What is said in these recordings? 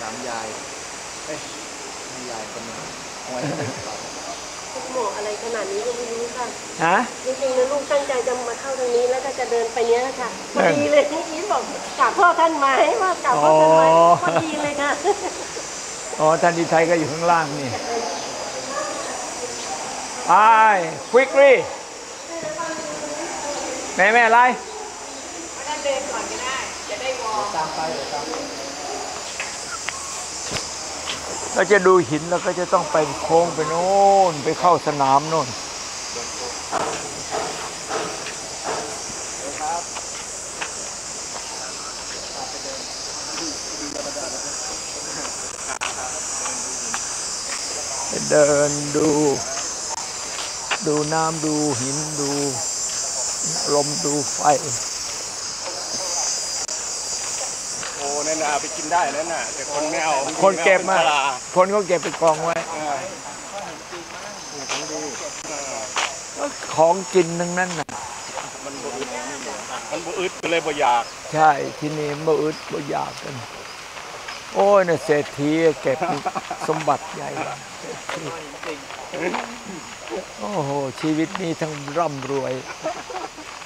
ถามยาย เอ้ยให้ยายคนหนึงเอาไว้ให้เด็กต่อเหมาะอะไรขนาดนี้ก็ไม่รู้ค่ะ ฮะ จริงๆแล้วลูกตั้งใจจะมาเข้าทางนี้แล้วก็จะเดินไปเนี้ยค่ะพอดีเลยนี่อีทบอกกราบพ่อท่านไหมว่ากราบพ่อท่านไหมพอดีเลยค่ะอ๋อท่านดีไทยก็อยู่ข้างล่างนี่ไป quickly แม่แม่อะไร ตามไปเดี๋ยวตาม เราจะดูหินเราก็จะต้องไปโค้งไปโน่นไปเข้าสนามโน่นเดินดู ดูน้ำดูหินดู ลมดูไฟ โอ้ นั่นน่ะเอาไปกินได้นั่นน่ะ แต่คนไม่เอาคนเก็บมา ป็นปลาคนก็เก็บไปกองไว้ เออของกินทั้งนั้นน่ะมันบ่อึดมันบ่อึดก็เลยบ่อยากใช่ที่นี่มืออึดบ่อยากกัน โอ้ยเนี่ยเศรษฐีเก็บสมบัติใหญ่เศรษฐีโอ้โหชีวิตนี้ทั้งร่ำรวย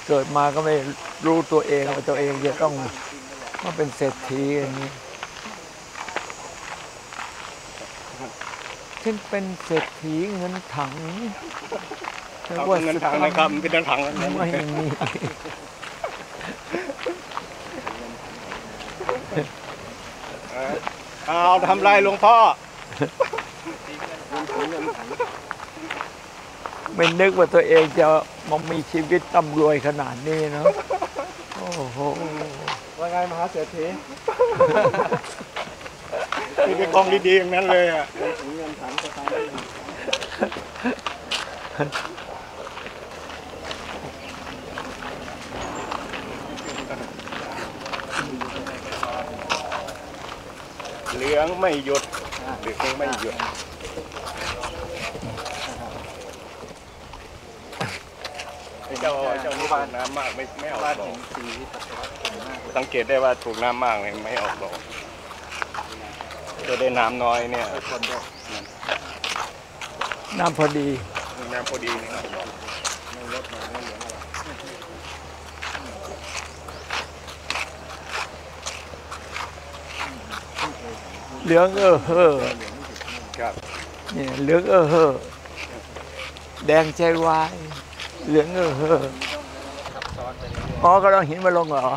เกิดมาก็ไม่รู้ตัวเองว่าตัวเองจะต้อง มาเป็นเศรษฐีอย่างนี้ฉันเป็นเศรษฐีเงินถังเอาเงินถังนะครับมันเป็นถังนั้นไม่มีเออเอาทำไรหลวงพ่อไม่นึกว่าตัวเองจะมามีชีวิตร่ำรวยขนาดนี้เนาะโอ้โห ว่าไงมหาเศรษฐีมีแต่กองดีๆอย่างนั้นเลยอะเงินถังสตางค์เหลืองไม่หยุดเหลืองไม่หยุดไอ้เจ้าเจ้านี่ถูกน้ำมากไม่ไม่ออกบ้านดอเห็กนสีสัมากเลยสังเกตได้ว่าถูกน้ำมากเลยไม่ออกดอกจะได้น้ำน้อยเนี่ยคนเดียวน้ำพอดีน้ำพอดีนี่ไม่ลดมาไม่เหลืออะไรเหลืองเออเฮ้อครับเนี่ยเหลืองเออเฮ้อแดงใจวาย เหลืองเอออ๋อก็ต้องหินมาลงเหรอ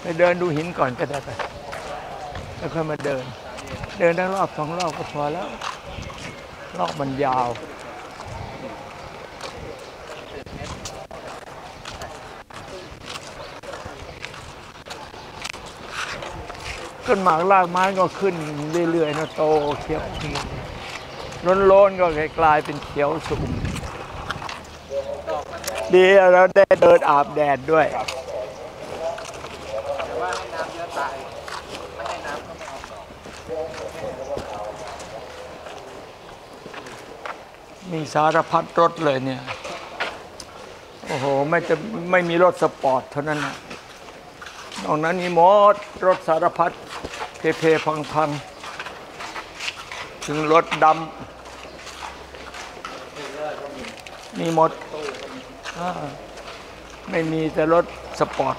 ไปเดินดูหินก่อนก็ได้ไปแล้วค่อยมาเดิน เดินทั้งรอบสองรอบก็พอแล้วรอบมันยาวต้นหมากรากไม้ก็ขึ้นเรื่อยๆนะโตเขียว ร้นโลนๆก็กลายเป็นเขียวสูงดีเราได้เดินอาบแดดด้วยมีสารพัดรถเลยเนี่ย โอ้โห ไม่จะไม่มีรถสปอร์ตเท่านั้นนะนอกนั้นมีหมดรถสารพัดเพเพพังพังๆ ถึงรถดำมีหมดอ่าไม่มีแต่รถสปอร์ต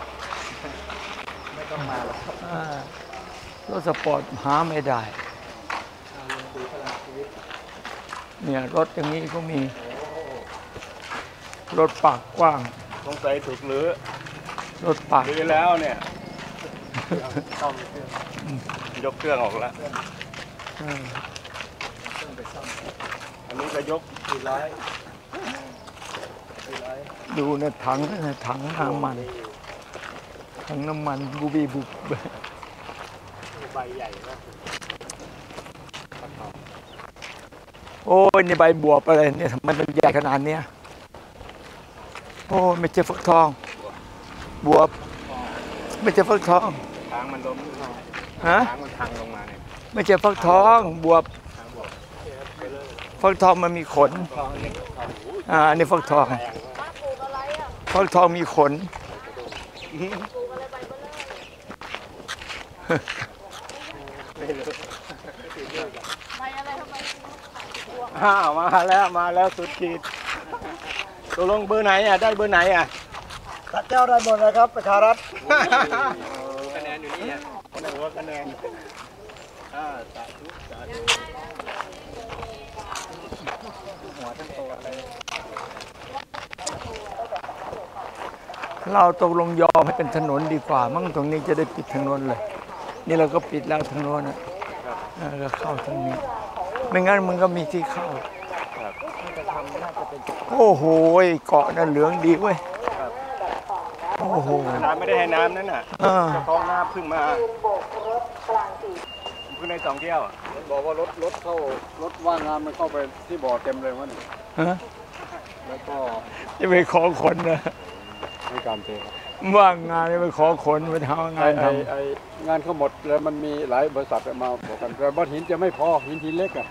ไม่ต้องมาหรอกอ่ารถสปอร์ตหาไม่ได้เอาลงสีพลังชีวิตเนี่ยรถอย่างนี้ก็มี รถปากกว้างสงสัยถูกหรือ รถปากหรือแล้วเนี่ยซ่อมเครื่องยกเครื่องออกแล้ว เออ เครื่องไปซ่อม อั นนี้ก็ยกสี่ร้อยสี่ร้อยดูนะถังนะถังน้ำมันถังน้ำมันบูบีบุบใบใหญ่มากโอ้ยนี่ใบบวบอะไรเนี่ยทำไมมันใหญ่ขนาดเนี้ยโอ้ยไม่ใช่ฟักทอง บวบ ไม่ใช่ฟักทองทางมันล้มฮะทางมันพังลงมาเนี่ยไม่ใช่ฟักทอง บวบทางบอก ฟักทองมันมีขนทองนี่อ่าอันนี้ฟักทองป้าปลูกอะไรอะฟักทองมีขนปลูกอะไรใบเบลออ้าวมาแล้วมาแล้วสุดขีดตกลงเบอร์ไหนอะได้เบอร์ไหนอะข้าเจ้าได้หมดเลยครับประชารัฐคะแนนอยู่นี่คนไหนว่าคะแนนอ่าสาธุสาธุ เราตกลงยอมให้เป็นถนนดีกว่า มั่งตรงนี้จะได้ปิดถนนเลย นี่เราก็ปิดแล้วทางโน้นนะเออก็เข้าทางนี้ ไม่งั้นมันก็มีที่เข้าโอ้โหเกาะนั่นเหลืองดีเว้ยโอ้โหน้ำไม่ได้ให้น้ำนั่นน่ะอ่าเจ้าของน้ำเพึ่งมาเพิ่งได้สองเที่ยวอะ บอกว่ารถรถเข้ารถว่างงานมันเข้าไปที่บ่อเต็มเลยวันนี้ฮะแล้วก็จะไปขอคนนะให้การเทว่างงานจะไปขอคนไปทำไองานไอทไองานเขาหมดแล้วมันมีหลายบริษัทมาบอกกันแต่บ้านหินจะไม่พอหินหินเล็กอะ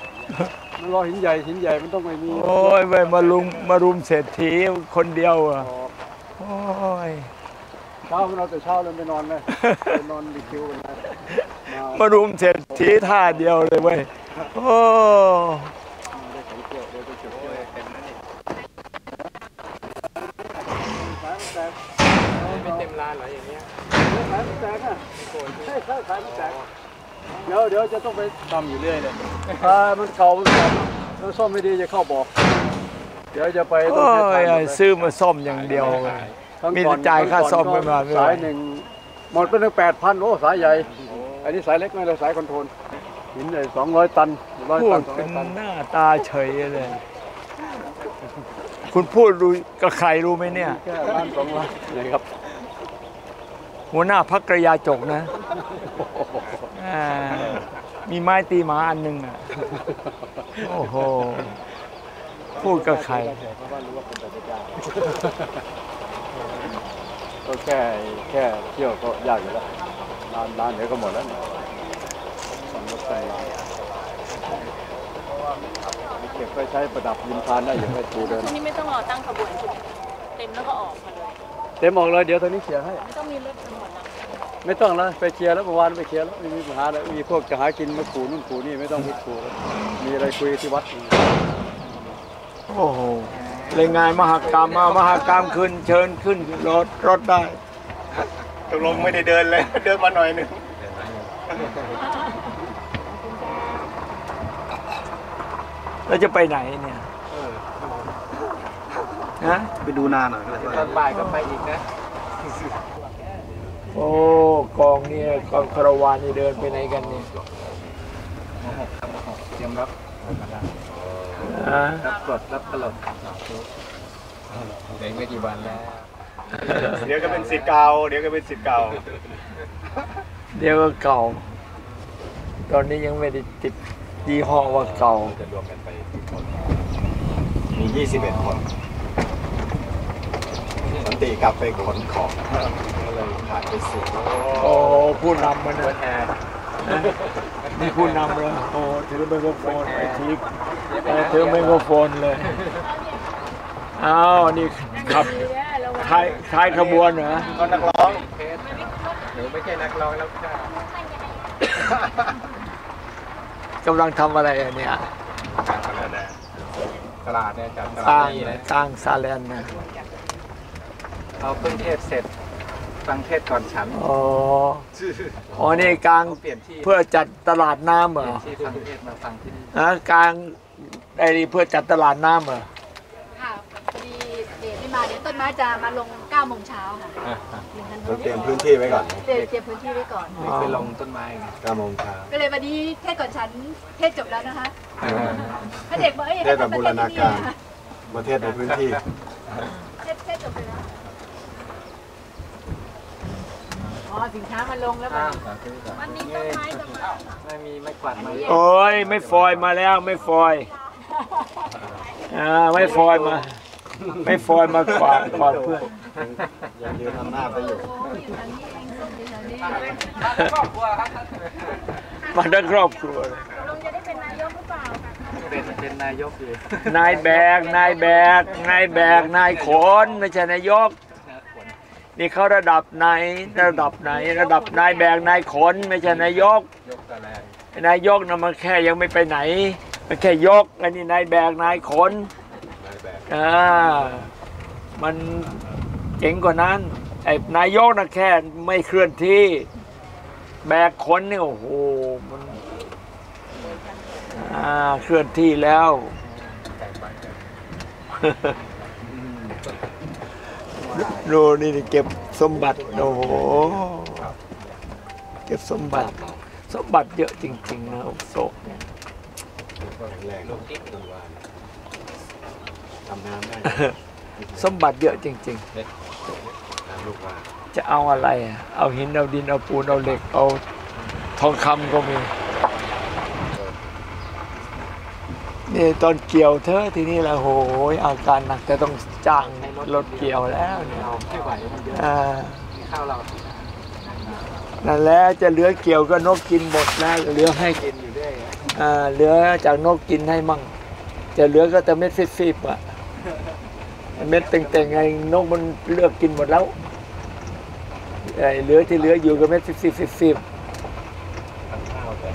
มันรอหินใหญ่หินใหญ่มันต้องไม่มีำโอ้ยไปมาลุมมารุมเศรษฐีคนเดียวอะพอโอ้ยเช้าเราแต่เช้าเลยไปนอนเลยไปนอนรีคิวกันเลยมามารุมเศรษฐีท่าเดียวเลยเว้ยโอ้ได้ของเกี่ยวเดี๋ยวไปเก็บเกี่ยวเต็มแล้วนี่สายมันแตกไม่เต็มร้านหรออย่างเงี้ยสายมันแตกอะใช่ใช่สายมันแตกเดี๋ยวเดี๋ยวจะต้องไปทำอยู่เรื่อยเลยอ่ามันเก่ามันเก่าแล้วซ่อมไม่ดีจะเข้าบอก เดี๋ยวจะไปต้โอ้องใช้ยทางหมดเลยซื้อมาซ่อมอย่างเดียวเลย ครั้งมีก่อแต่จ่ายค่าซ่อมไม่มาไม่ไหว สายหนึ่งหมดไปตั้งแปดพันโอ้สายใหญ่ อันนี้สายเล็กไม่เลยสายคอนโทรลหินเลยสองร้อยตันร้อยพูตัดนสองเป็ร้อนยตันหน้าตาเฉยเลย คุณพูดรู้กับใครรู้ไหมเนี่ย แค่ล้านสองล้านนี่ครับหัวหน้าพักกระยาจกนะอ่ามีไม้ตีหมาอันหนึ่งอะ โอ้โห พูดกับใคร การก็แค่แค่เที่ยวก็ยากอยู่แล้วร้านร้านเดี๋ยวก็หมดแล้วเนี่ยสองรถไฟร้านเก็บไปใช้ประดับยิมพานได้อย่างไรปูเดินนี่ไม่ต้องรอตั้งขบวนใช่ไหมเต็มแล้วก็ออกมาเลยเต็มออกเลยเดี๋ยวตอนนี้เคลียร์ให้ไม่ต้องมีรถตำรวจนำไม่ต้องแล้วไปเคลียร์แล้วเมื่อวานไปเคลียร์แล้วไม่มีปัญหาแล้วมีพวกจะหากินมาขู่นู่นขู่นี่ไม่ต้องไปขู่แล้วมีอะไรคุยที่วัด โอ้โห เลยงานมหากรรมมามหากรรมขึ้นเชิญขึ้นรถรถได้ตกลงไม่ได้เดินเลย เดินมาหน่อยหนึ่งแล้วจะไปไหนเนี่ยฮะไปดูนาหน่อยก็ได้ตอนบ่ายก็ไปอีกนะ โอ้กองเนี่ยกองคาราวานนี่เดินไปไหนกันเนี่ยเตรียมรับฮะ รับกดรับตลดเด็กไม่กี่วันแล้ว เดี๋ยวก็เป็นสิทธิ์เก่า เดี๋ยวก็เป็นสิทธิ์เก่า เดี๋ยวก็เก่า ตอนนี้ยังไม่ได้ติดยี่ห้อว่าเก่าจะรวมกันไปมี21คนสันติกลับไปขนของก็เลยขาดไปสิโอ้ผู้นำมันนะ นี่ผู้นำเลยโอ้ถือไมโครโฟนไอทีเออถือไมโครโฟนเลยอ้าวนี่ขับท้ายท้ายขบวนเหรอก็นักร้องหนูไม่ใช่นักร้องแล้วค่ะกำลังทำอะไรอะเนี่ยตลาดเนี่ยจัดตสร้าลางดนี่นะสร้างซาแลนนะเอาเพิ่งเทศเสร็จ ฟังเทศก่อนฉันอ๋ออ๋อนี่กลางเปลี่ยนที่เพื่อจัดตลาดน้ำเหรอที่ฟังเทศมาฟังที่นี่นะกลางไอ้นี่เพื่อจัดตลาดน้ำเหรอค่ะพอดีเดชไม่มาเดี๋ยวต้นไม้จะมาลง9โมงเช้าค่ะหนึ่งธันวาเตรียมพื้นที่ไว้ก่อนเตรียมเตรียมพื้นที่ไว้ก่อนอ๋อไปลงต้นไม้ไง9โมงเช้าก็เลยวันนี้เทศก่อนฉันเทศจบแล้วนะคะถ้าเด็กบอกเอ้ยเทศแบบบูรณาการให้ประเทศในพื้นที่เทศเทศจบไปแล้ว อ๋อสินค้ามาลงแล้วมันวันนี้ต้นไม้จะมาไม่มีไม่กวาดไม้โอ้ยไม่ฟอยมาแล้วไม่ฟอยอ่าไม่ฟอยมา ไม่ฟอยมากวาดกวาดเพื่อนยังยืนอำนาจไปอยู่โอ้ยอยู่ทางนี้เองส้มอยู่ทางนี้มาทั้งครอบครัวเลยลงจะได้เป็นนายกหรือเปล่าเป็นเป็นนายกอยู่นายแบกนายแบกนายแบกนายขนไม่ใช่นายก นี่เขาระดับไหนระดับไหน ระดับนายแบกนายขนไม่ใช่นายกยกตะแรงนายกนะมันแค่ยังไม่ไปไหน มันแค่ยกอันนี้นายแบกนายขนนายแบกอ่ามันเจ๋งกว่านั้นไอ้นายกนะแค่ไม่เคลื่อนที่ แบกคนเนี่ยโอ้โหมันอ่าเคลื่อนที่แล้ว โน่นนี่เก็บสมบัติโอ้โหเก็บสมบัติ สมบัติเยอะจริงๆนะโอโศกเนี่ยแรงทำน้ำได้สมบัติเยอะจริงๆจะเอาอะไรอะเอาหินเอาดินเอาปูนเอาเหล็กเอาทองคำก็มี นี่ตอนเกี่ยวเธอทีนี้แหละโหยอาการหนักจะต้องจ้างรถเกี่ยวแล้วเนี่ยไม่ไหวมันเยอะอ่าข้าวเรานั่นแหละจะเหลือเกี่ยวก็นกกินหมดแล้วเหลือให้กินอยู่ด้วยอ่าเหลือจากนกกินให้มั่งจะเหลือก็แต่เม็ดฟิบๆอะเม็ดเต่งๆไงนกมันเลือกกินหมดแล้วไอ้เหลือที่เหลืออยู่ก็เม็ดฟิบๆ ข้าวแต่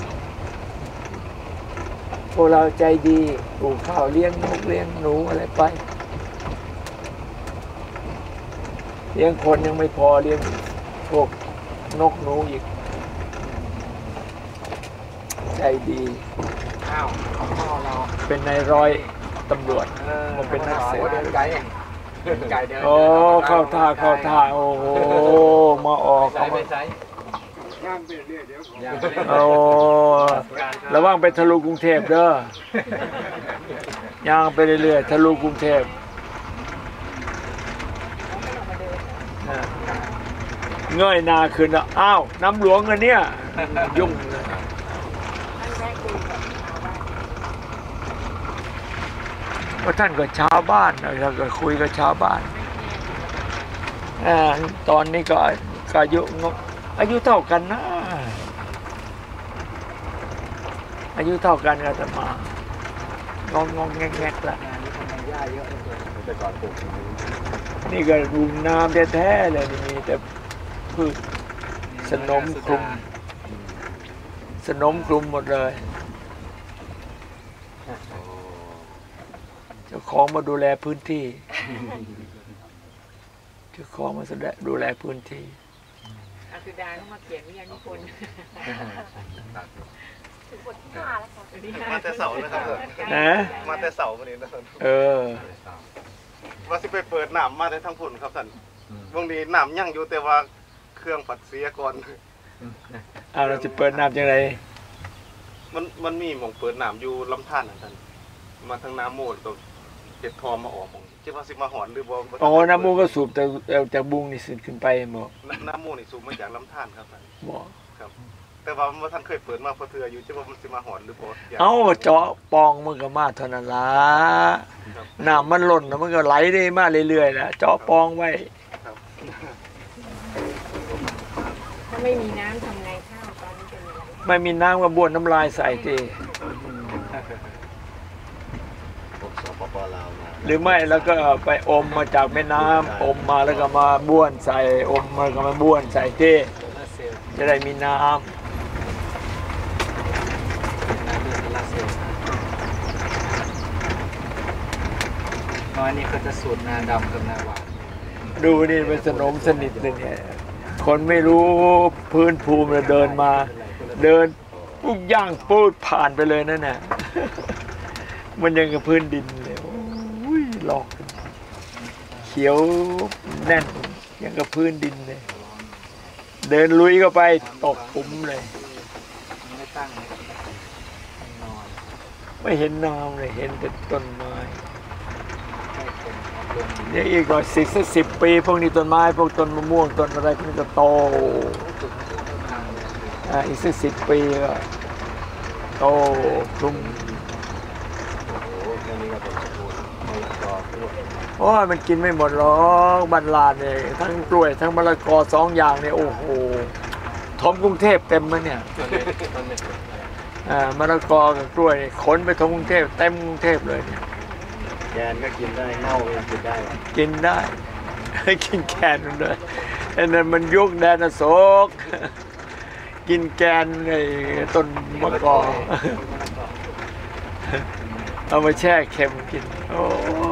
พ วกเราใจดีปลูกข้าวเลี้ยงนกเลี้ยงหนูอะไรไป เลี้ยงคนยังไม่พอเลี้ยงพวกนกหนูอีก ใจดีข้าวข้าวเราเป็นนายร้อยตำรวจ มันเป็นนักเสพเดินไกลเดินไกลเดินโอ้เข้าท่าเข้าท่าโอ้โหมาออกใช้ไปใช้ ย่างไปเรื่อยเดี๋ยวย่างไปเรื่อยโอ้ระวังไปทะลุกรุงเทพเด้อย่างไปเรื่อยๆทะลุกรุงเทพเงยหนาขึ้นล้วอ้าวน้ำหลวงอันเนี้ยยุ่งเลยว่าท่านก็ชาวบ้านนะเราก็คุยกับชาวบ้านอตอนนี้ก็ก็อายุง อายุเท่ากันนะ อายุเท่ากันกับอาตมางองงองแงกแงกละแต่ก่อนปลูกนี่ก็รุมน้ำแท้ๆเลยนี่มีแต่พืชสนมคลุม สนมคลุมหมดเลยเจ้าของมาดูแลพื้นที่เจ้าของมาแสดงดูแลพื้นที่ สุดาเขามาเขียนวิญญาณนิพนธ์มาแต่เสาเลยครับนะมาแต่เสาวันนี้นะครับเออว่าสิไปเปิดหน้ำมาได้ทั้งพุ่นครับท่านวงนี้น้ำยั่งอยู่แต่ว่าเครื่องผัดเสียก่อนเอาเราจะเปิดหน้ำจังไรมันมันมีหม่องเปิดหน้ำอยู่ลำธารนะท่านมาทางน้ำโมดก็เจ็ดทอมาออกหม่อง คิดว่าสิมาหอนหรือบ่บ่อ๋อน้ำมูกก็สูบแต่เอาจากบุงนี่สูบขึ้นไปบอกน้ำน้ำโมดนี่สูบมาจากลำธารครับท่านบอกครับ แต่ว่ามันท่านเคยเปิดมาเพอเทืออยู่คิดว่ามันสิมาหอนหรือบ่อยากเอาเจาะปองมันก็มาเท่านั้นละน้ำมันหล่นแล้วมันก็ไหลได้มาเรื่อยๆแหละเจาะปองไว้ถ้าไม่มีน้ำทำไงข้าวตอนนี้เป็นอะไรไม่มีน้ำก็บ้วนน้ำลายใส่ทีพวกสปปลาวมา หรือไม่แล้วก็ไปอมมาจากแม่น้ำอมมาแล้วก็มาบ้วนใส่อมมาก็มาบ้วนใส่ทีจะได้มีน้น้อยนี่ก็จะสูตรนาดำกับนาหวานำดูนี่เป็นสนมสนิทเลยเนี่ยคนไม่รู้พื้นภูมิเลยเดินมา เดินปุ๊บย่างปูดผ่านไปเลยนั่นน่ะมันยังกับพื้นดินเลยโอ้ยห ลอกกันเขียวแน่นยังกับพื้นดินเลย เดินลุยเข้าไปตกปุ๋มเลย ไม่ตั้งนอนไม่เห็นน้ำเลยเห็นแต่ต้นไม้เดี๋ยวอีกว่าสิบสักสิบปีพวกนี้ต้นไม้พวกต้นมะม่วงต้นอะไรพวกนี้จะโตอ่าอีกสักสิบปีก็โตคลุม โอ้โหแค่นี้ก็เป็นสมบูรณ์มะละกอพวก โอ้ยมันกินไม่หมดหรอกบันลานเนี่ยทั้งกล้วยทั้งมะละกอสองอย่างเนี่ยโอ้โหทอมกรุงเทพเต็มมาเนี่ยต้นเล็กต้นเล็กอ่ามะละกอกับกล้วยนี่ขนไปทงกรุงเทพเต็มกรุงเทพเลยเนี่ยแกนก็กินได้เน่าก็ยังกินได้ กินได้กินแกนมันด้วยไอ้นั่นมันยุคแดนอโศกกินแกนไอ้ต้นมะกอกเอามาแช่เค็มกินโอ้ย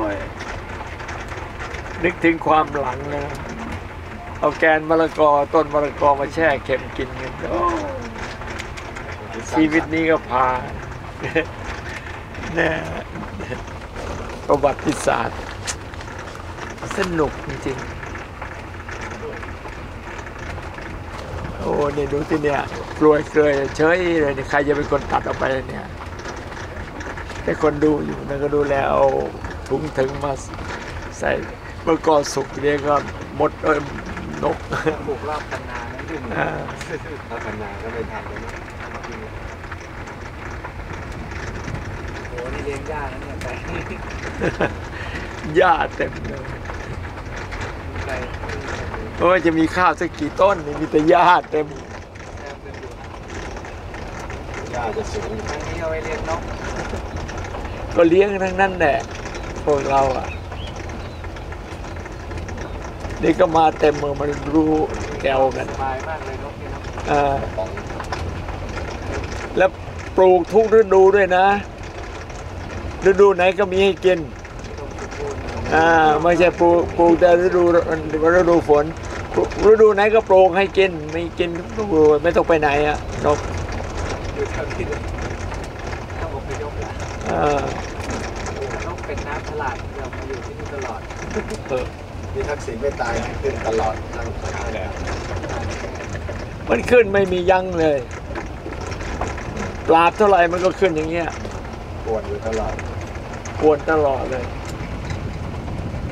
นึกถึงความหลังนะเอาแกนมะละกอต้นมะละกอมาแช่เค็มกินกันโอ้ชีวิตนี้ก็พาแน่ประวัติศาสตร์ สนุกจริงโอ้เนี่ยดูที่เนี่ยกลวยเกยเฉยเลยนี่ใครจะเป็นคนตัดออกไปเนี่ยแต่คนดูอยู่นะก็ดูแลเอาถุงถึงมาใส่ มื่อก่อนสุกเนี่ยก็มดเอ้ยนกปลูกรอบคันนานั่นขึ้นอ่ารอบคันนาก็ไม่ทันเลยโอ้นี่เลี้ยงยากนะเนี่ยไปหญ้าเต็มเลยไปเพราะว่าจะมีข้าวสักกี่ต้นมีแต่หญ้าเต็มยาจะสูงทางนี้เอาไว้เลี้ยงนกก็เลี้ยงทั้งนั้นแหละพวกเราอะ นี่ก็มาเต็มเมืองมันรู้แกวกันสบายมากเลยนกนี่นะอ่าแล้วปลูกทุกฤดูด้วยนะ ฤดูไหนก็มีให้กินอ่าไม่ใช่ปลูกปลูกแต่ฤดูฤดูฝนฤดูไหนก็ปลูกให้กินไม่กินทุกฤดูไม่ต้องไปไหนอะนกอยู่แถวนี้เลยต้องอพยพละอ่านกเป็นน้ำฉลาดเรามาอยู่ที่นี่ตลอดเออ ที่ทักษิณไม่ตายขึ้นตลอดทั้งชาติแล้วมันขึ้นไม่มียั้งเลยปราบเท่าไหร่มันก็ขึ้นอย่างเงี้ยปวดอยู่ตลอดกวนตลอดเลย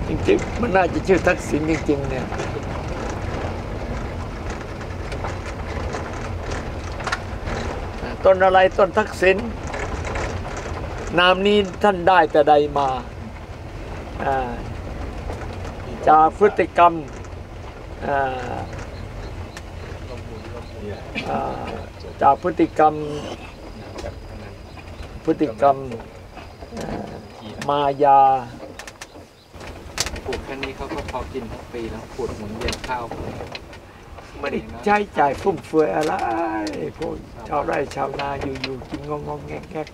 จริงๆ มันน่าจะชื่อทักษิณจริงๆ เนี่ยต้นอะไรต้นทักษิณนามนี้ท่านได้แต่ใดมาอ่า จากพฤติกรรมอ่าจากพฤติกรรมพฤติกรรมมายาปลูกแค่นี้เขาก็พอกินทั้งปีแล้วขุดหมุนเวียนข้าวไม่ได้ใช้จ่ายฟุ่มเฟือยอะไรพวกชาวไร่ชาวนาอยู่ๆกินงงงแงก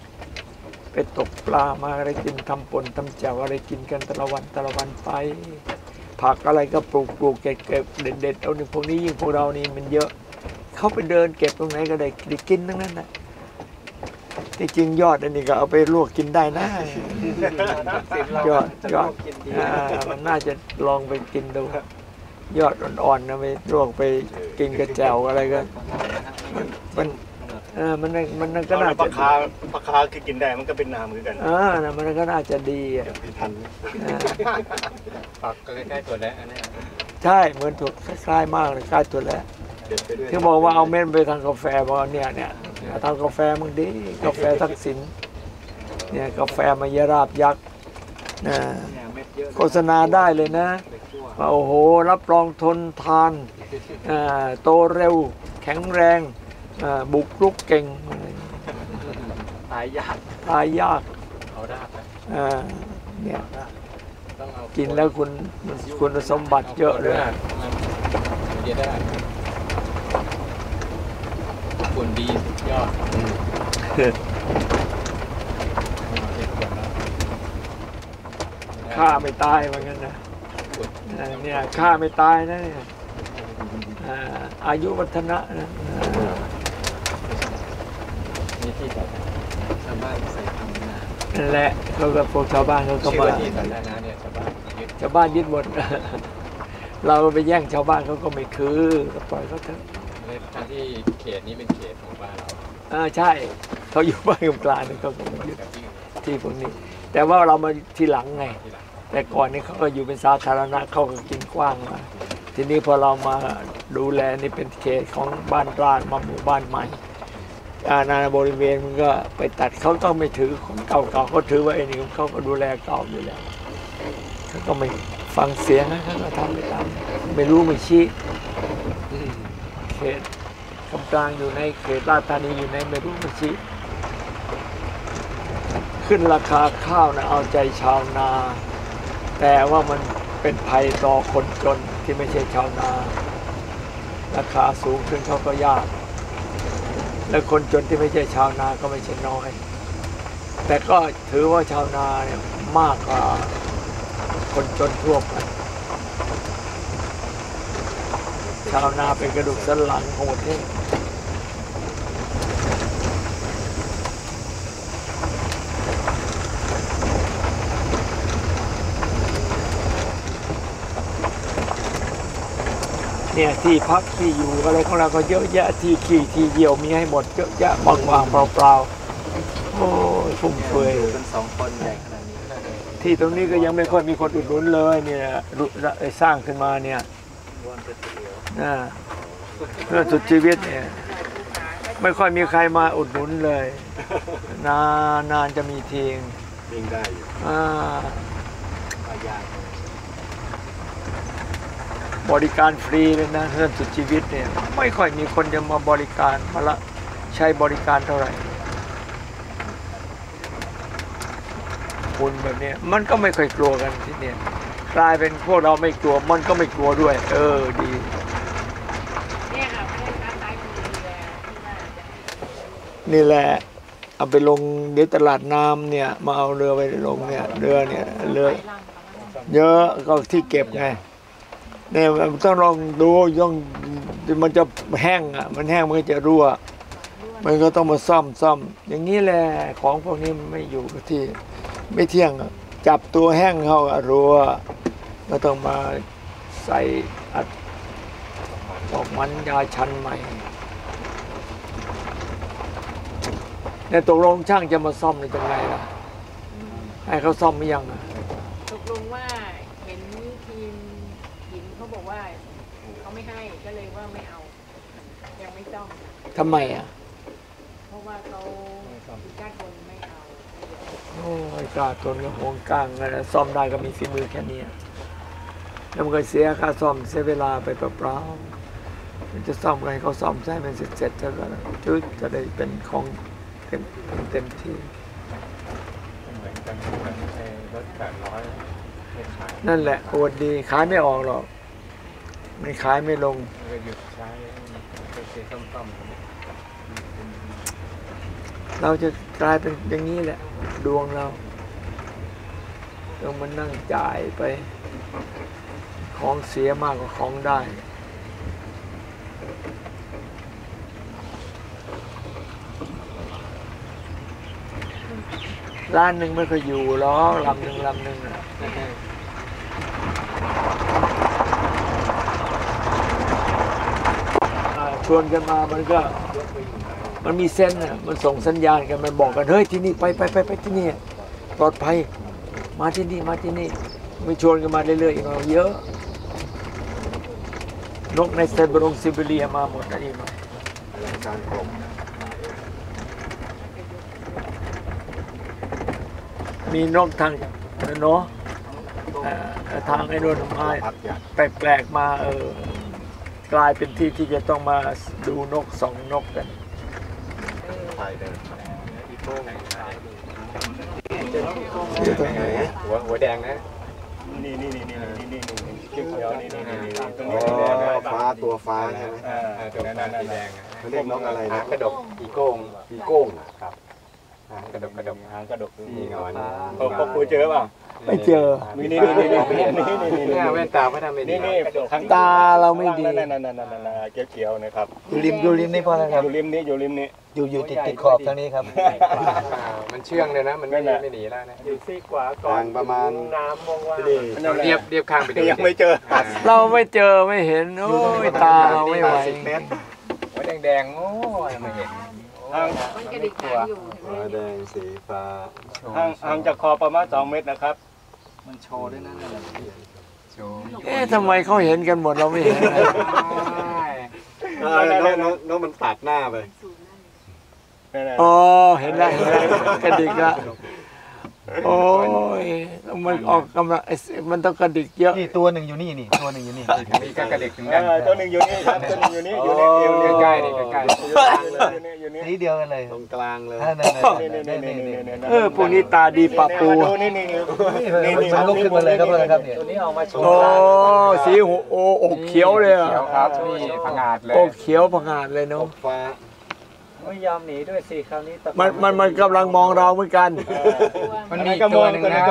ๆไปตกปลามาอะไรกินทำปนทำแจ่วอะไรกินกันแต่ละวันแต่ละวันไป ผักอะไรก็ปลูกปลูกเก็บเก็บเด็ดเด็ดๆเอาเนี่ยพวกนี้ยิ่งพวกเรานี่มันเยอะ เขาไปเดินเก็บตรงไหนก็ได้ได้กินทั้งนั้นนะที่จริงยอดอันนี้ก็เอาไปลวกกินได้นะยอดยอดกินดีอ่ามันน่าจะลองไปกินดูยอดอ่อนๆนะไปลวกไปกินกระแจวอะไรก็มัน เออมันน่ะมันน่ะก็เอาน่าแล้วปจะลาคาปลาคาคือกินได้มันก็เป็นน้ำเหมือนกันอ่านะมันก็น่าจะดีอะไม่ทันอ่าปักก็ใกล้ๆตัวแล้วอันนี้ใช่เหมือนถั่วคล้ายๆมากเลยคล้ายถั่วแล้วเด็ดไปด้วยที่บอกว่าเอาเม็ดไปทำกาแฟบอกว่าเนี่ยเนี่ยทำกาแฟมึงดีกาแฟทักษิณเนี่ยกาแฟมายราบยักษ์นะเนี่ยเม็ดเยอะโฆษณาได้เลยนะไปคั่วว่าโอ้โห รับรองทนทานอ่าโตเร็ว แข็งแรงอ่า บุกรุกเก่งตายยากตายยากเอาได้นะอ่าเนี่ยต้องเอากินแล้วคุณคุณสมบัติเยอะเลยเดี๋ยวได้ผลดียอดฆ่าไม่ตายเหมือนกันนะอ่าเนี่ยฆ่าไม่ตายนะเนี่ยอ่าอายุวัฒนะนะ อ่านี่ที่แบบชาวบ้านใส่ทำนานั่นแหละเขาก็พวกชาวบ้านเขาก็ชื่อมาว่าที่สาธารณะเนี่ยชาวบ้านยึดชาวบ้านยึดหมด เราไปแย่งชาวบ้านเขาก็ไม่คือก็ปล่อยเขาเถอะเลยทั้งที่เขตนี้เป็นเขตของบ้านเราอ่าใช่เขาอยู่บ้านกลางๆเขาก็มายึดกับที่ที่พวกนี้ แต่ว่าเรามาทีหลังไง ที่หลังแต่ก่อนนี้เขาก็อยู่เป็นสาธารณะเขาก็กินกว้างมาทีนี้พอเรามาดูแลนี่เป็นเขตของบ้านร้างมาหมู่บ้านใหม่ อาณาบริเวณมันก็ไปตัดเขาก็ไม่ถือของเก่าๆเขาถือว่าไอ้นี่ของเขาก็ดูแลเก่าอยู่แล้วเขาก็ไม่ฟังเสียงนะเขาก็ทำไปตามไม่รู้ไม่ชี้เขตกำกลางอยู่ในเขตราชธานีอยู่ในไม่รู้ไม่ชี้ขึ้นราคาข้าวนะเอาใจชาวนา แต่ว่ามันเป็นภัยต่อคนจนที่ไม่ใช่ชาวนา ราคาสูงขึ้นเขาก็ยาก และคนจนที่ไม่ใช่ชาวนาก็ไม่ใช่น้อย แต่ก็ถือว่าชาวนาเนี่ยมากกว่าคนจนทั่วไปชาวนาเป็นกระดูกสันหลังของประเทศ เนี่ยที่พักที่อยู่อะไรของเราก็เยอะแยะที่ขี่ที่เยี่ยวมีให้หมดเยอะแยะบางๆเปล่าๆโอ้ยฟุ่มเฟือยเป็นสองคนใหญ่ขนาดนี้ที่ตรงนี้ก็ยังไม่ค่อยมีคนอุดหนุนเลยเนี่ยรุไอ้สร้างขึ้นมาเนี่ยนะเพื่อสุดชีวิตเนี่ยไม่ค่อยมีใครมาอุดหนุนเลย นานนานจะมีทีงวิ่งได้อยู่อ่า บริการฟรีเลยนะเพื่อนสุดชีวิตเนี่ยไม่ค่อยมีคนจะมาบริการมาละใช้บริการเท่าไหร่คุณแบบเนี้ยมันก็ไม่ค่อยกลัวกันที่เนี่ยกลายเป็นพวกเราไม่กลัวมันก็ไม่กลัวด้วย เออดีนี่ค่ะไม่ได้ค้าขายคนเรือที่ว่นี่แหละเอาไปลงเดี๋ยวตลาดน้ำเนี่ย มาเอาเรือไปลงเนี่ยเรือเนี่ยเรือเยอะก็ที่เก็บไง เนี่ยมันต้องลองดูต้องมันจะแห้งอะมันแห้งมันก็จะรั่ว มันก็ต้องมาซ่อมซ่อม อย่างนี้แหละของพวกนี้มันไม่อยู่กับที่ ไม่เที่ยงอะจับตัวแห้งเข้าอะรั่วก็ต้องมาใส่อัดออกมันยาชันใหม่เนี่ยตกลงช่างจะมาซ่อมในจังไงล่ะให้เขาซ่อมไม่ยังอะตกลงว่าเห็นทีมหญิงเขา บอกว่าเขาไม่ให้ก็เลยว่าไม่เอา ยังไม่ต้อง ทำไมอะเพราะว่าเขาอีกด้านบนไม่เอาโอ้ยกล้าตนกับหวงกลางนะซ่อมได้ก็มีฝีมือแค่นี้แล้วมันก็เสียค่าซ่อมเสียเวลาไปเปล่าๆมันจะซ่อมอะไรเขาซ่อมใช้มันเสร็จๆแล้วก็จุดจะได้เป็นของเต็มเต็มที่เหมือนกันเหมือนไอ้รถแปดร้อยไม่ขายนั่นแหละอวดดีขายไม่ออกหรอก ไม่ขายไม่ลงก็หยุดใช้ไปเสียซ่อมๆเราจะกลายเป็นอย่างนี้แหละ ดวงเราต้องมานั่งจ่ายไป ของเสียมากกว่าของได้ร้านหนึ่งไม่เคยอยู่หรอกลำหนึ่งลำหนึ่งอะอ่าช วนกันมามันก็มันมีเส้นน่ะมันส่งสัญญาณกันมันบอกกันเฮ้ยที่นี่ไปไปไปไปที่นี่ปลอดภัยมาที่นี่มาที่นี่มันชวนกันมาเรื่อยๆอีกหน่อยเยอะ นกในไซบรงซิบิเลียมาหมดนะอีกหน่อยการกลมมีนกทางเนาะทางไอ้นวลมาพักใหญ่แปลกๆมาเออ กลายเป็นที่ที่จะต้องมาดูนกสองนกกันไทยเดินที่ตรงไหนหัวหัวแดงนะนี่นี่นี่นี่นี่นี่นี่เขียวนี่นี่นี่นี่ตรงอ๋นี้อแดงนะฟ้าตัวฟ้าใช่ไหมอ่าตรงนั้นนั่นแดงเขาเรียกนกอะไรนะกระดกอีโก้งอีโก้งครับกระดกกระดกหางกระดกนี่เงาอันนี้พอพอคุยเจอป่ะ ไม่เจอ นี่นี่นี่นี่นี่นี่นี่แว่นตาไม่ทำไม่ดีนี่นี่ตาเราไม่ดีนั่นนั่นนั่นนั่นเขียวเขียนะครับอยู่ริมอยู่ริมนี่พอแล้วครับอยู่ริมนี้อยู่ริมนี้อยู่อยู่ติดติดขอบทางนี้ครับมันเชื่องเลยนะมันไม่ไม่หนีแล้วนะอยู่ซีกว่าก่อนประมาณน้ำมองว่าเรียบเรียบข้างไปยังไม่เจอ เราไม่เจอไม่เห็นโอ้ยตาเราไม่ไหวไว้แดงๆโอ้ยไม่เห็นห่างระงี้าห่างจากคอประมาณสองเมตรนะครับ มันโชว์ด้วยนั่นแหละเอ๊ะทำไมเขาเห็นกันหมดเราไม่เห็นอะไรเออนกนกนกมันตัดหน้าไปนั่นน่ะอ๋อเห็นแล้วเห็นแล้วกระดิกละ โอ้ยมันออกกำลังไอ้สิมันต้องกระดิกเยอะนี่ตัวหนึ่งอยู่นี่นี่ตัวหนึ่งอยู่นี่มีการกระเด็กถึงเอกันอตัวหนึ่งอยู่นี่ครับตัวหนึ่งอยู่นี่อยู่นี่เอวนี่ใกล้ๆนี่ใกล้ๆอยู่นี่อยู่นี่สีเดียวกันเลยตรงกลางเลยนั่นนั่นนั่นนี่นี่นี่เออพวกนี้ตาดีปะปูนี่นี่นี่นี่มันลุกขึ้นมาเลยครับเลยครับเนี่ยตัวนี้เอามาโชว์โอ้สีหูโออกเขียวเลยอะเขียวครับนี่ผงาดเลยอกเขียวผงาดเลยเนาะฟ้า ไม่ยอมหนีด้วยสิคราวนี้ตะมันมันมันกำลังมองเราเหมือนกัน มันมีอีกตัวหนึงนะ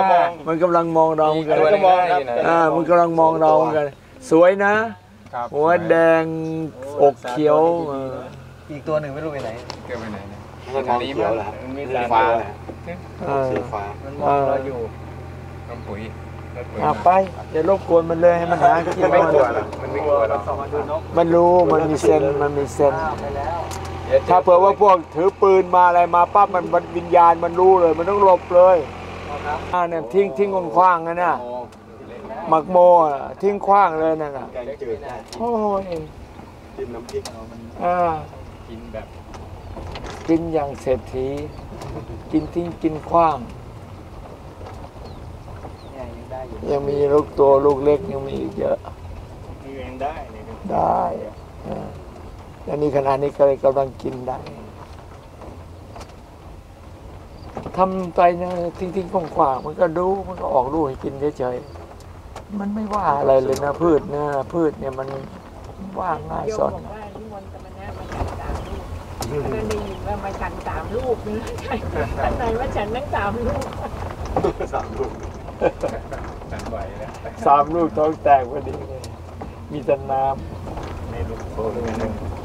มันกำลังมองเราเหมือนกันตัวหนึงนะอยู่ไหนอ่ามันกำลังมองเราเหมือนกัน สวยนะ ครับหัวแดงอกเขียวเอออีกตัวหนึ่งไม่รู้ไปไหนเกิดไปไหนเนี่ยมันมองเขียวเหรอครับมีสีตาฟ้าฟ้าเลยครับเออสีฟ้ามันมองเราอยู่น้ำปุ๋ยรถปุ๋ยอะไปเดี๋ยวรบกวนมันเลยให้มันหากินไม่มันกลัวหรอกมันไม่กลัวหรอกมันรู้มันมีเซนส์มันมีเซนส์ ถ้าเผื่อว่าพวกถือปืนมาอะไรมาปั๊บมันมันวิญญาณมันรู้เลย มันต้องหลบเลยอ่าเนี่ยทิ้งทิ้งคว้างๆนะเนี่ยหมักโมอะทิ้งคว้างเลยนั่นน่ะแกงจืดได้โอ้ยจิ้มน้ำพริกอ่ากินแบบกินอย่างเศรษฐี กินทิ้งกินขว้างเนี่ยยังได้อยู่ยังมีลูกตัวลูกเล็กยังมีอีกเยอะนี่เองได้นี่ได้ อ่าแล้วนี่ขณะนี้ก็เลยกำลังกินได้ทำไปนะทิ้งทิ้งๆขว้างๆมันก็ดูมันก็ออกลูกให้กินเฉยๆมันไม่ว่าอะไรเลยนะพืชนะพืชเนี่ยมันว่าง่ายโยสมอนบอกว่านิมนต์กันมานะมาฉันสามลูกแล้วก็ได้ยินว่ามาฉันสามลูกนึงท่านไหนว่าฉันทั้งสามลูกสามลูกตันไหวแล้วสามลูกท้องแตกพอดีเลยมีแต่น้ในลูกโซ่ลูกหนึ่งลูกหนึ่ง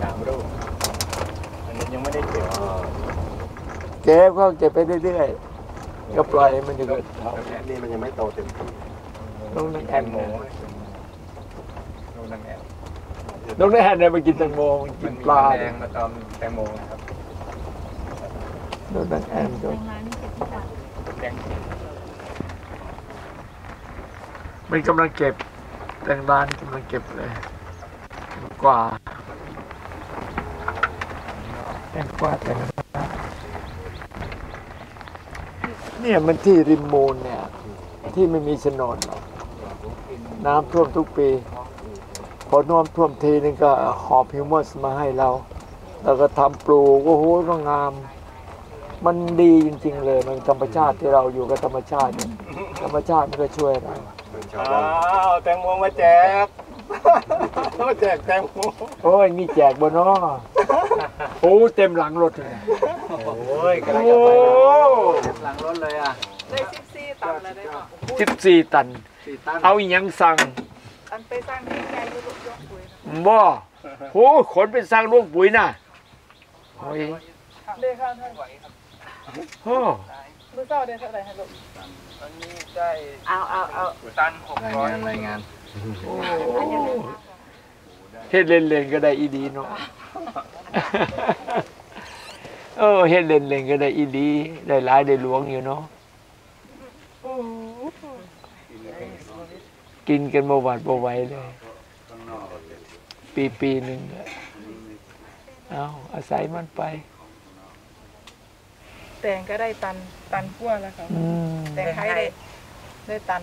สามลูกอันนี้ยังไม่ได้เก็บำเก็บก็เก็บไปเรื่อยๆก็ปล่อยให้มันอยู่กับเขานี่มันยังไม่โตเต็มที่น้องนังแอแอนนโมโมลูกนางแอนน้องนังแอนเนี่ยมากินแตงโมมันกิมันนมีปลาแดงมาตอมแตงโมนะครับน้องนังแอนก็แดงมันกำลังเก็บแตงร้านกำลังเก็บเลยกว่า แตงกว่าแตงร้านเนี่ยมันที่ริมมูลเนี่ย ที่ไม่มีโฉนดหรอกน้ำท่วมทุกปี พอน้ำท่วมทีนึงก็หอบฮิวมัสมาให้เราแล้วก็ทำปลูกโอ้โหก็งาม มันดีจริง ๆ เลย มันธรรมชาติที่เราอยู่กับธรรมชาติเนี่ยธรรมชาติมันก็ช่วยเราเป็นชาวอ้าบ้านวแตงโมมาแจกมาแจกแตงโมโอ้ยมีแจกบนน้อ โอ้เต็มหลังรถเลยโอ้ยกำลังจะไปแล้วหลังรถเลยอะได้สิบสี่ตันแล้วได้ป่ะสิบสี่ตันสี่ตัน เอาอีหยังสั่งอันไปสร้างที่ใหญ่ยุบยกปุ๋ยบ่โหขนเป็นสั่งลูกปุ๋ยน่ะโอ้ยได้ค่าเท่าไหร่โอ้มื้อเช้าได้เท่าไหร่ฮะลูกวันนี้ได้เอาเอาเอาตันหกร้อยรายงาน เฮ็ดเล่นๆก็ได้อีดีเนาะเออเฮ็ดเล่นๆก็ได้อีดีได้หลายได้หลวงอยู่เนาะกินกันบ่หวาดบ่ไหวเลย ปีปีหนึ่งอะเอาอาศัยมันไป แตงก็ได้ตันตันกว่าแล้วค่ะอืมแตงไทยได้ได้ตัน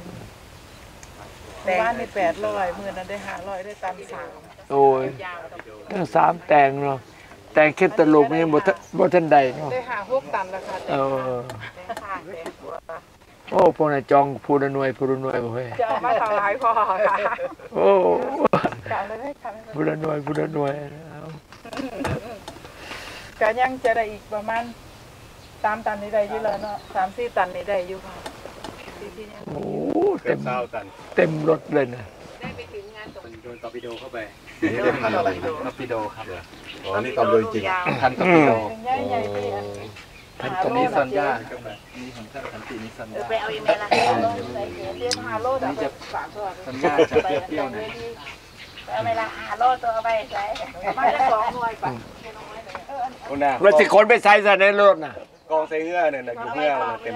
บ้านในแปดร้อยหมื่นนั้นได้ห้าร้อยได้ตันสาม โอ้ยยาวกับทั้งสามแตงเนาะแตงแค่ตะลุกมันยังบ่ทันบ่ทันใดเนาะได้ห้าหกตันแล้วค่ะแตเองอแตงข้างแตงหัวโอ้พวกน่ะจองพูละหน่วยพูละหน่วยเว้ยจะเอามาถวายพ่อค่ะโอ้จะเอาเลยค่ะพูละหน่วยพูละหน่วยเอาก็ยังจะได้อีกประมาณสามตันนี้ได้อยู่แล้วเนาะสามสี่ตันนี้ได้อยู่ค่ะที่ที่เนี่ยโอ้เต็เต็มมเศร้าตันเต็มรถเลยนะได้ไปถึงงานตรงโดนตอร์ปิโดเข้าไป นี่ได้พันอะไรนะตอร์ปิโดครับอ๋อนี่ตอนโดยจริงพันตอร์ปิโดใหญ่ใหญ่ไปอันพันหาตโลนี่ดซอะอนย่านี่ของท่านสันตินี่ซอนย่าไปเอาอีเมลละใส่เขียนเรียนหาโลดอะฝากตัวซอนย่าจะเปรี้ยวๆหน่อยไปเอาเวลาหาโลดตัวเอาไปใส่มาได้สองหน่วยป่ะโอ้หน้าแล้วสิคนไปใส่ซะในรถน่ะกองใส่เงื่อเนี่ยนะอยู่เงื่อเนี่ยเต็ม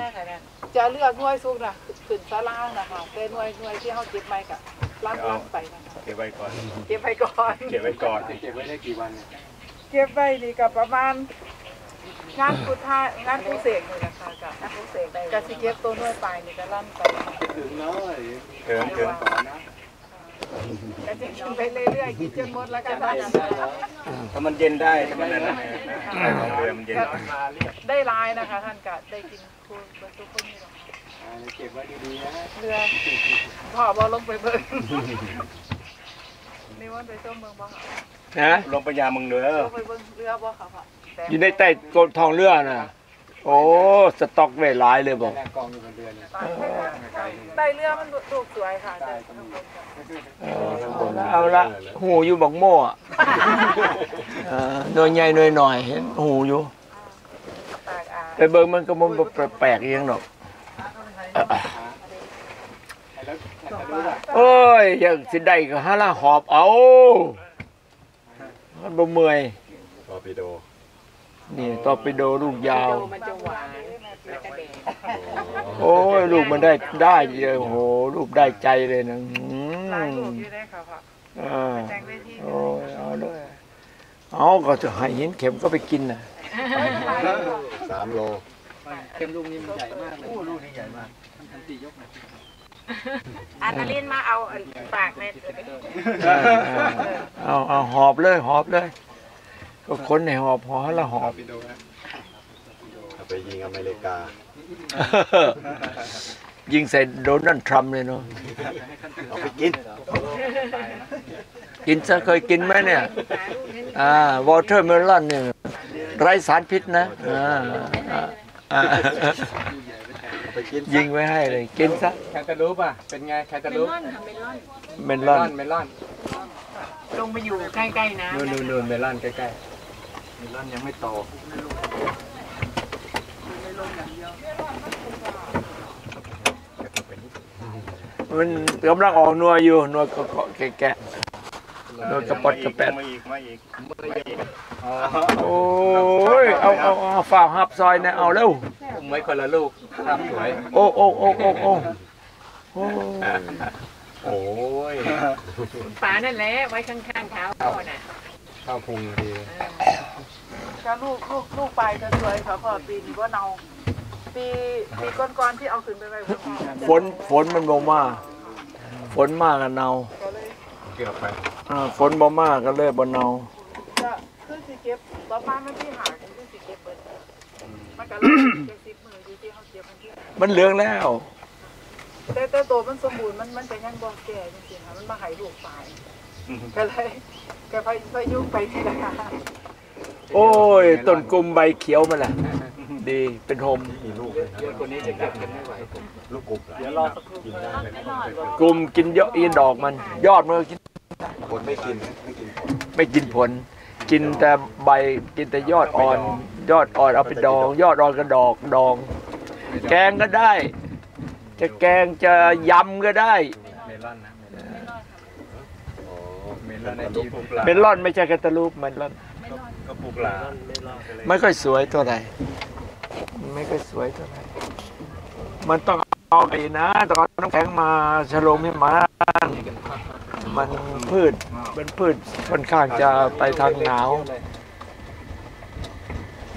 จะเลือกหน่วยสุกนะขึ้นซาล่างนะคะแต่หน่วยหน่วยที่เขาเก็บไว้กับ ล้างล้างไปนะคะเก็บไว้ก่อน เก็บไปก่อน เก็บไว้ก่อนเก็บไว้ได้กี่วันเก็บไว้นี่ก็ประมาณงานพุทธางานผู้เสกนี่นะคะกับงานผู้เสกได้ก็สิเก็บตัวหน่วยไปนี่ก็ลั่นไปถึงน้อยเถิงเถิงก็จะกินไปเรื่อยๆกินจนหมดแล้วกันท่านถ้ามันเย็นได้ถ้ามันนั่นนะไอ้ของเรือมันเย็นได้ลายนะคะ ท่านก็ได้กินคุณเบอร์ทุกคนนี่หรอกค่ะ เก็บไว้ดีๆนะเรือพ่อบอลงไปเบิ่งนี่ว่าไปส้มเมืองบ่ค่ะนะลงไปยามึงเรือลงไปเบิ่งเรือบ่ค่ะพ่อแต่อยู่ในใต้กดทองเรือน่ะ โอ้ สต็อกไว้หลายเลยบอกแรกกองอยู่บนเรือเนี่ยใต้เรือมันดูสวยค่ะแต่ข้างบนก็เออเอาละหูอยู่บักโม่อะเออหน่วยใหญ่หน่วยหน่อยเห็นหูอยู่ปากอ่าไปเบิ่งมันก็มันบ่แปลกๆอีหยังดอก แล้วจะรู้ว่าโอ้ยอยากสิได้ก็หาละหอบเอามันบ่เมื่อยตอร์ปิโด นี่ตอร์ปิโดลูกยาว มันจะหวานแล้วก็แดงโอ้ยลูกมันได้ได้เยอะโอ้โหลูกได้ใจเลยนะอืหลายมลูกอยู่ได้ค่ะพ่ออ่าแต่งเวทีโอ้ยเอาเลยเอาก็จะให้หินเข็มก็ไปกินน่ะสามโลเข็มลูกนี้มันใหญ่มากเลยโอ้ลูกนี้ใหญ่มาก ทันตียกหน่อยอันนาลินมาเอาอันปากในเอาเอาหอบเลยหอบเลย ก็คนในหอบหอละหอบไปดูนะเอาไปยิงอเมริกา ยิงใส่โดนัลด์ทรัมป์เลยเนาะเอาไปกิน กินซะเคยกินไหมเนี่ย อ่า watermelon เนี่ย ไร้สารพิษนะ อ่า ยิงไว้ให้เลย กินซะแคนตาลูปอะ เป็นไงแคตาลูปเมเมลลออนนเมลอน ลงไปอยู่ใกล้ๆน้ำนู่นนะนู่นนู่นเมลอนใกล้ๆ เมลอนยังไม่โตมันกำลังออกนัวอยู่นัวก็เกาะแกะนัวกระปดกระแปดมาอีกมาอีก โอ้ยเอาเอาเอาฝ่าหับซอยเนี่ยเอาเร็วอุ้มไว้คนละลูกภาพสวยโอ้โอ้โอ้โอ้โอ้โอ้โอ้ยฝานั่นแหละไว้ข้างๆเท้าพ่อน่ะเข้าพุงดีก็ลูกลูกลูกปลายจะสวยค่ะพ่อปีนี้ว่าเนาปีปีก่อนๆที่เอาขึ้นไปไว้บนห้องฝนฝนมันบ่มาฝนมากกันเนาก็เลยเกือบไปอ่าฝนบ่มากก็เลยบ่เนาจะขึ้นสิ เก็บประมาณวันที่หาขึ้นสิเก็บเปิดมันก็เลยเก็บสิบมืออยู่ที่เขาเก็บมันที่มันเหลืองแล้ว แต่แต่ตัวมันสมบูรณ์มันมันจะยังบ่แก่จริงๆค่ะมันมาใหายลูกตายก็เลยก็ไปไปยุ่งไปทีละโอ้ยต้นกลุ่มใบเขียวมันแหละดีเป็นโฮมมีลูกเยอะกว่านี้จะเก็บกันไม่ไหวลูกกบเหรอเดี๋ยวรอสักครู่กินได้ไหมกลุ่มกินเยอะอีดอกมัน ยอดมันก็กินคนไม่กินนะไม่กินผลไม่ กินผลกินแต่ใบกินแต่ยอดอ่อน ยอดอ่อนเอาไปดอง ยอดอ่อนก็ดอกดอง แกงก็ได้ จะแกงจะยำก็ได้เมลอนนะเมลอนอ๋อเมลอนในนี้ปลูกปลาเมลอนไม่ใช่แคตตาลูปเมลอนก็ปลูกหลาไม่ค่อยสวยเท่าไหร่มันไม่ค่อยสวยเท่าไหร่มันต้องเอาไอ้นะต้องเอาน้ำแข็งมาฉโลมให้มัน มันพืชเป็นพืชค่อนข้างจะไปทางหนาว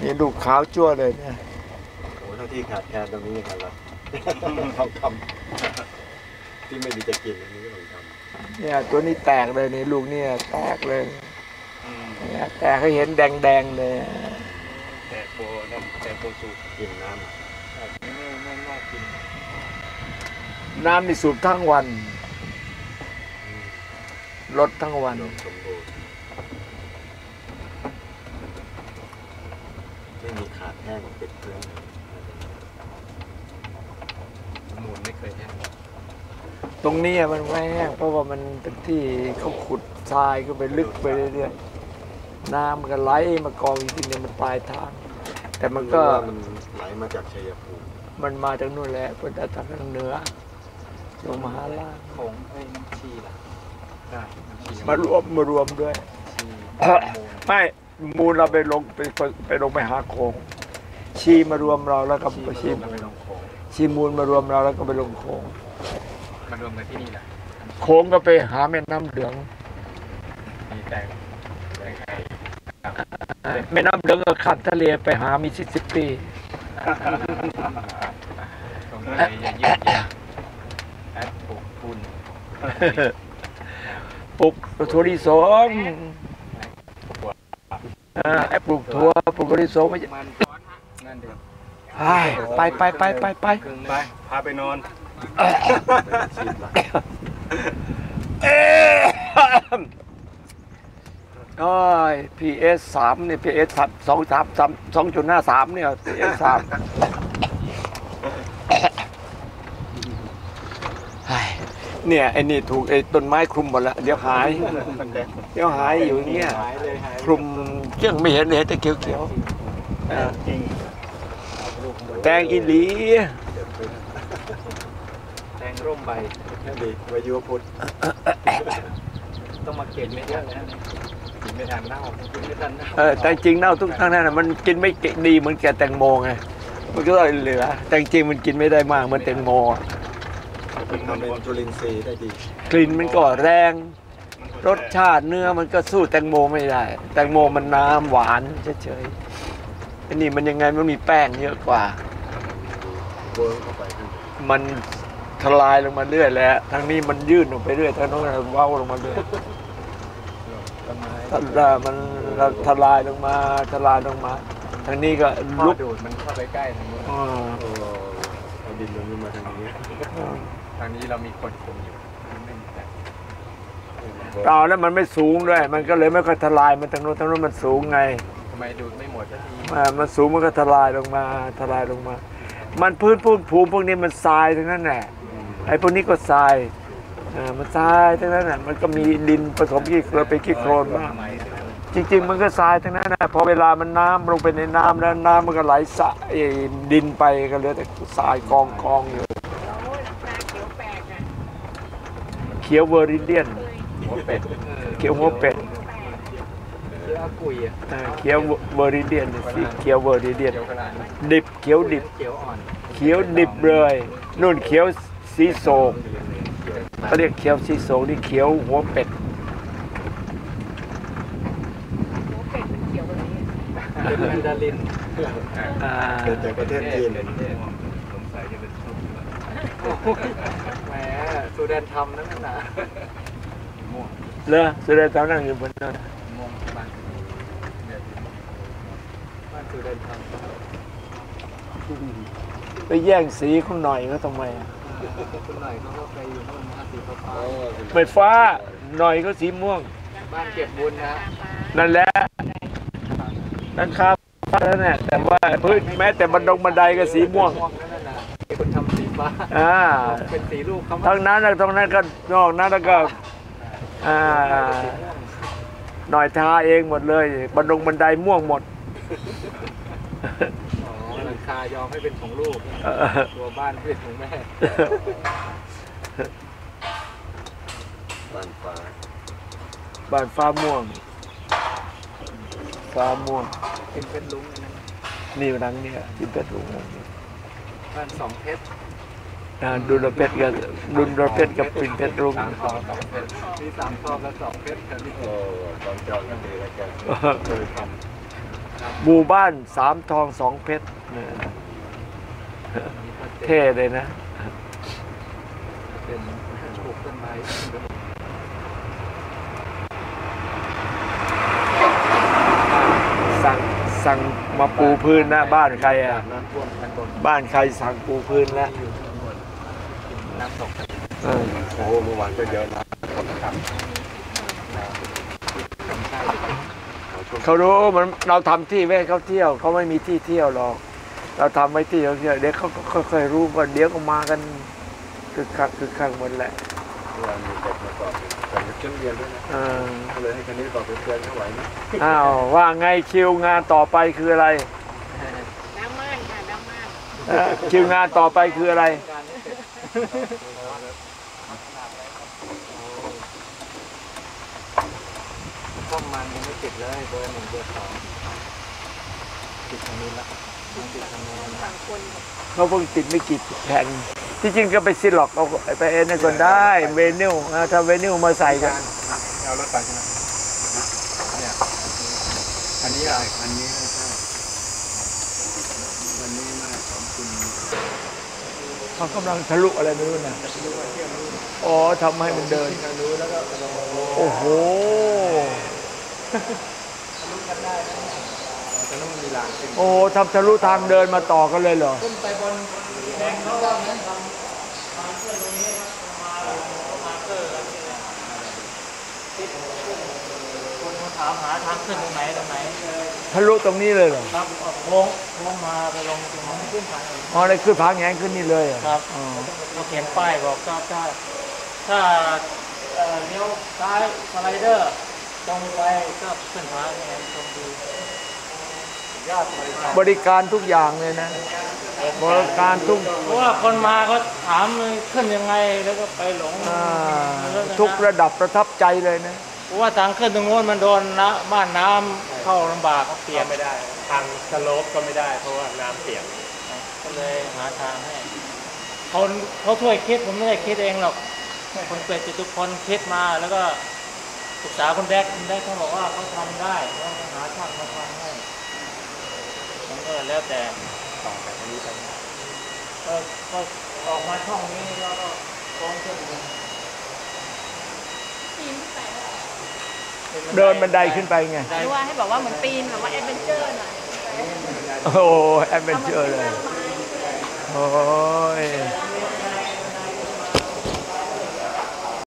นี่ลูกขาวจั่วเลยเนี่ยโอ้เท่าที่ขาดแคลนตรงนี้กันละต้องทำที่ไม่มีจะกินอันนี้ก็ต้องทำเนี่ยตัวนี้แตกเลยนี่ลูกเนี่ยแตกเลยเนี่ยแตกให้เห็นแดงๆเลยแต่โบนั่นแต่โบสูบกินน้ไม่น่ากินน้ำนี่สูบทั้งวัน ลดทั้งวันำสมบูรณ์ไม่มีขาดแห้งติดเครื่องมูลไม่เคยแห้งตรงนี้อะมันไม่แห้งเพราะว่ามันเป็นที่เขาขุดทรายก็ไปลึกไปเรื่อยๆน้ำมันก็ไหลมากองอยู่ที่นี่มันปลายทาง แต่มันก็รู้ว่ามันไหลมาจากชัยภูมิมันมาจากนู่นแหละเป็นทางเหนือลงมาหาล่างผงไอ้น้ำชีล่ะได้น้ำชี มารวมมารวมด้วยชีมูลไม่มูลเราไปลงไปไปลงไปหาโขงชีมารวมเราแล้วก็ไปชีเราไปลงโขงชีมูลมารวมเราแล้วก็ไปลงโขงมารวมกันที่นี่แหละโขงก็ไปหาแม่น้ำเหลืองมีแต่แต่ไข่แม่น้ำเหลืองก็ข้ามทะเลไปหามิสซิสซิปปีตรงทะเลจะยืดเยื้อแอดปลูกปูน ปลูกถั่วลิสงอ่าไอ้ปลูกถั่วปลูกถั่วลิสงไม่ใช่มันนั่นดิไปไปไปไปไปไปพาไปนอนโอ้ย PS สามเนี่ย PS สามสองสามสามสองจุดห้าสามเนี่ย PS สามเฮ้ย เนี่ยไอ้นี่ถูกไอ้ต้นไม้คลุมหมดแล้วเดี๋ยวหาย เดี๋ยวหายอยู่อย่างเงี้ยหายเลยหายคลุมเจ้งไม่เห็นเลยเห็นแต่เขียวๆอ่าจริงแตงอีหลีแตงร่มใบนั่นดิวายุพุทธต้องมาเก็บไม่เยอะเลยนะกินไม่ทันเน่ากินไม่ทันเน่าเออแต่จริงเน่าทุกทั้งนั้นน่ะมันกินไม่เก่งดีเหมือนแกแตงโมไงมันก็เลยเหลือ แต่จริงๆมันกินไม่ได้มากเหมือนแตงโมอะ มันทำเป็นจุลินทรีย์ได้ดี กลิ่นมันก็แรง รสชาติเนื้อมันก็สู้แตงโมไม่ได้ แตงโมมันน้ำหวานเฉยๆอันนี้มันยังไงมันมีแป้งเยอะกว่าเวิร์กเข้าไปข้างในมันทลายลงมาเรื่อยแล้วทางนี้มันยื่นออกไปเรื่อยทางโน้นเว้าลงมาเรื่อยต้นไม้ทลายมันทลายลงมาทลายลงมา ทางนี้ก็พ่อลุกดูดมันเข้าไปใกล้ทางนู้นอ่าโอ้เอาดินลงมาทางนี้ ทางนี้เรามีคนคุมอยู่ไม่มีแต่เปล่าแล้วมันไม่สูงด้วย มันก็เลยไม่ค่อยทลายมันทางโน้นทางโน้นมันสูงไงทำไมดูดไม่หมดสักทีอ่ามันสูงมันก็ทลายลงมาทลายลงมา มันพื้นพื้นภูมิพวกนี้มันทรายทั้งนั้นแหละไอ้พวกนี้ก็ทรายอ่ามันทรายทั้งนั้นแหละมันก็มีดินผสมขี้โคลนไปนขี้โคลนมากทำไมจริง ๆ มันก็ทรายทั้งนั้นนะพอเวลามันน้ำลงไปในน้ำแล้วน้ำมันก็ไหลสะไอ้ดินไปก็เหลือแต่ทรายกองกองอยู่ เขียวเวอริเดียนหัวเป็ดเขียวหัวเป็ดเชื้อกุยอะอ่าเขียวเวอริเดียนสีเขียวเวอริเดียนเขียวกระดานดิบเขียวดิบเขียวอ่อนเขียวดิบเลยนู่นเขียวสีโศกเขาเรียกเขียวสีโศกนี่เขียวหัวเป็ดเป็นแมนดารินอ่าเกิดจากประเทศจีน สงสัยจะเป็นส้ม แหมสุแดนทำนั่นน่ะม่วงเลอสุดท้ายนั่งอยู่บนนั้นม่วงบ้านเนี่ยบ้านสุแดนทำไปแย่งสีคุณหน่อยเขาทำไมอะคุณหน่อยเขาก็ไปอยู่นู่นนะสีฟ้าไม่ฟ้าหน่อยก็สีม่วงๆบ้านเก็บบุญนะ นั่นแหละนั่นครับนั่นแหละแต่ว่าพื้นแม้แต่บันดงบันไดก็สีม่วง ฟ้าอ่าเป็นสีลูกเขาทั้งนั้นนะตรงนั้นก็นอกนั้นแล้วก็อ่าหน่อยทาเองหมดเลยบันดงบันไดม่วงหมดอ๋อหลังคายอมให้เป็นของลูกเออตัวบ้านเป็นของแม่บ้านฟ้าบ้านฟ้าม่วงฟ้าม่วงเป็นเป็นลุงนะนี่หลังเนี่ยที่เป็นลุงหลังนี้บ้านสองเพชรอ่า ดุลเพชรกับดุลเพชรกับปิ่นเพชรลุงสามคอสองเพชรมีสามคอและสองเพชรกันนี่โอ้ตอนจองกันดีแล้วกันเคยทหมู่บ้านสามทองสองเพชรเนี่ยเท่เลยนะเป็นปลูกต้นไม้สั่งสั่งมาปูพื้นนะบ้านใครอะน้ำท่วมกันบนบ้านใครสั่งปูพื้นแล้วที่อยู่ข้างบ นน้ำตกกันเออำโอ้เมื่อวานก็เยอะนะคนทเขารู้มันเราทำที่ไว้ให้เขาเที่ยวเขาไม่มีที่เที่ยวหรอก เราทำไว้ที่เขาเที่ยวเดี๋ยวเขาก็ค่อยๆรู้ว่าเดี๋ยวก็มากันคือคักคือคักหมดแหละำเมื่อวานมีเด็กมาบอกแต่ชุดเรียนด้วยนะเออก็เลยให้คันนี้บอกไปเพื่อนเขาไหวไหมอ้าวว่าไงคิวงานต่อไปคืออะไรน้ำม่านค่ะน้ำม่านเอ่อคิวงานต่อไปคืออะไร ข้อมมันยังไม่ติดเลยเบอร์หนึ่งเบอร์สองติดทางนี้ละติดทางโน้นบางคนเขาเพิ่งติดไม่กี่แผ่นที่จริงก็ไปซิล็อกเอาไปเอ็นให้คนได้เวนิลอ่าถ้าเวนิลมาใส่กันเอารถไปใช่ไหมเนี่ยอันนี้อะไรอันนี้นี้ มาของคุณเขากำลังทะลุอะไรไม่รู้นะรู้ว่าเที่ยวรู้อ๋อทำให้มันเดิน โอ้โหโอ้ทำทะลุทางเดินมาต่อกันเลยเหรอ ถามหาทางขึ้นตรงไหนตรงไหนทะลุตรงนี้เลยเหรอครับโค้งโค้งมาไปลงตรงนั้นขึ้นทางเองอ๋อเลยขึ้นผาแงนขึ้นนี่เลยเหรอครับอ๋อเขาเขียนป้ายบอกถ้าถ้าถ้าเอ่อเลี้ยวซ้ายสไลเดอร์ตรงไปก็ขึ้นทางเองตรงดูยอดบริการบริการทุกอย่างเลยนะ บริการทุกเพราะว่าคนมาเขาถามขึ้นยังไงแล้วก็ไปหลงอ่าทุกระดับประทับใจเลยนะเพ ราะว่าทางขึ้นตรงโน้นมันโดนนะบ้านน้ำเข้าลำบากเขาเปียกไม่ได้ ทางสโลปก็ไม่ได้ เพราะว่าน้ำเปียกก็เลยหาทางให้คนเขาช่วยคิดผมไม่ได้คิดเองหรอกคนเป็ดทุกคนคิดมาแล้วก็ปรึกษาคุณแดกคุณแดกเขาบอกว่าเขาทำได้เขาหาช่างมาทำให้ผมก็แล้วแต่ ต่อจากนี้ไปก็ก็ออกมาช่องนี้แล้วก็โค้งขึ้นไป เดินบันไดขึ้นไปไงหรือว่าให้บอกว่าเหมือนปีนแบบว่า adventure หน่อยโอ้โห adventure เลย โอ้ย